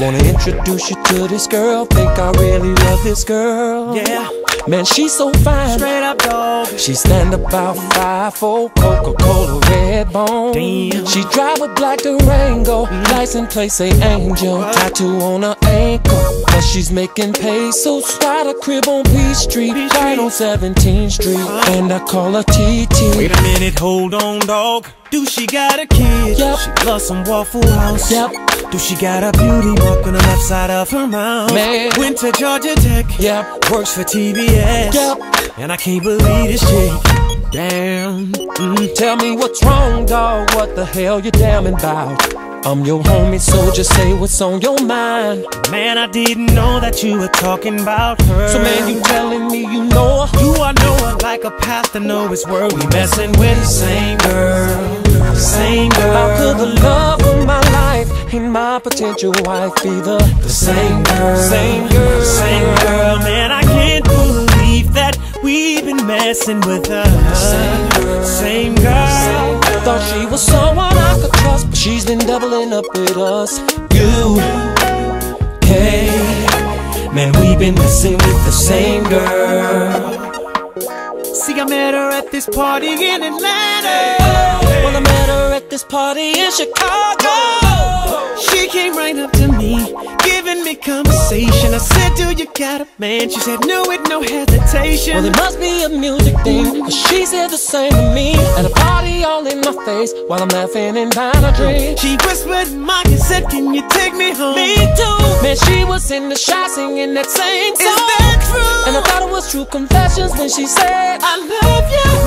Wanna introduce you to this girl. Think I really love this girl. Yeah. Man, she's so fine. Straight up dog. She stand about five four Coca-Cola red bone. Damn. She drive a black Durango. Mm-hmm. License plate say Angel. Tattoo on her ankle. But she's making pesos. Got a crib on Peachtree, right on 17th Street. Uh-huh. And I call her TT. Wait a minute, hold on, dog. Do she got a kid? Yep. She loves some Waffle House. Yep. Do she got a beauty mark on the left side of her mouth? Man. Went to Georgia Tech. Yep. Works for TBS. Yep. And I can't believe this chick. Damn. Mm. Tell me what's wrong, dog. What the hell you damning about? I'm your homie, so just say what's on your mind. Man, I didn't know that you were talking about her. So man, you telling me you know her? You I know her like a path. pastor know his word. We messing with the same girl, same girl. How could the love my potential wife be the, the same girl, same girl, same girl? Man, I can't believe that we've been messing with her. Same girl, same girl. Thought she was someone I could trust, but she's been doubling up with us. You, hey, man, we've been messing with the same girl. See, I met her at this party in Atlanta. Oh, well, I met her at this party in Chicago. Right up to me, giving me conversation. I said, Do you got a man? She said, No, with no hesitation. Well, it must be a music thing, cause she said the same to me. At a party all in my face, while I'm laughing and buying a drink. She whispered in my ear, said, Can you take me home? Me too. Man, she was in the shot singing that same song. Is that true? And I thought it was true confessions when she said, I love you.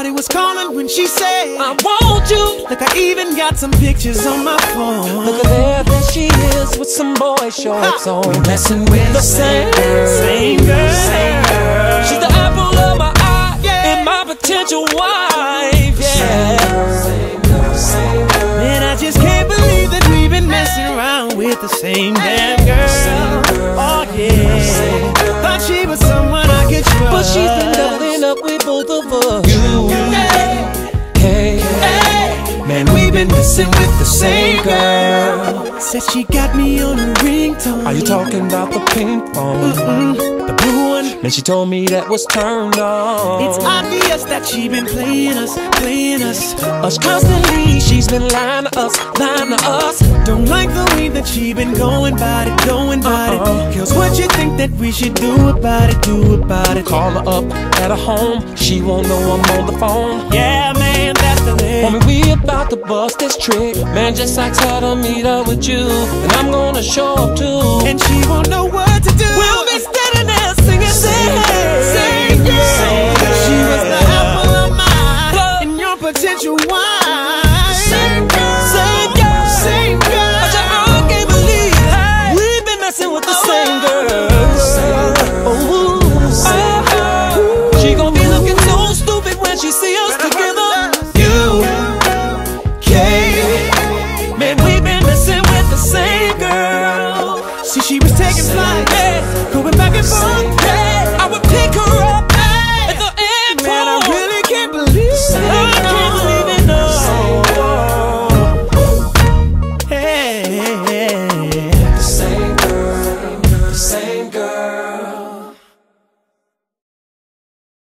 Man, I thought her body was calling when she said, I want you. Look, I even got some pictures on my phone. Look at there, there she is with some boy shorts on. We messing with the same girl. Same girl. Same girl. She's the apple of my eye Yeah. and my potential wife. Yeah. Man, I just can't believe that we've been messing around with the same damn girl. Oh yeah. Thought she was someone I could trust. But she's been messing with the same girl. Said she got me on a ringtone. Are you talking about the pink pong? Mm, the blue one. And she told me that was turned on. It's obvious that she been playing us, playing us. us constantly. She's been lying to us, lying to us. Don't like the way that she been going about it, going about Uh-uh. it. Girls, what you think that we should do about it, do about it? Call her up at her home. She won't know I'm on the phone. Yeah, Homie, we about to bust this trick. Man, just ask her to meet up with you. And I'm gonna show up too. And she won't know what to do. we'll be standing there singing, singing. Girl. She was the apple of my eye. And your potential wife. See, she was taking flight. Yeah. Going back and forth.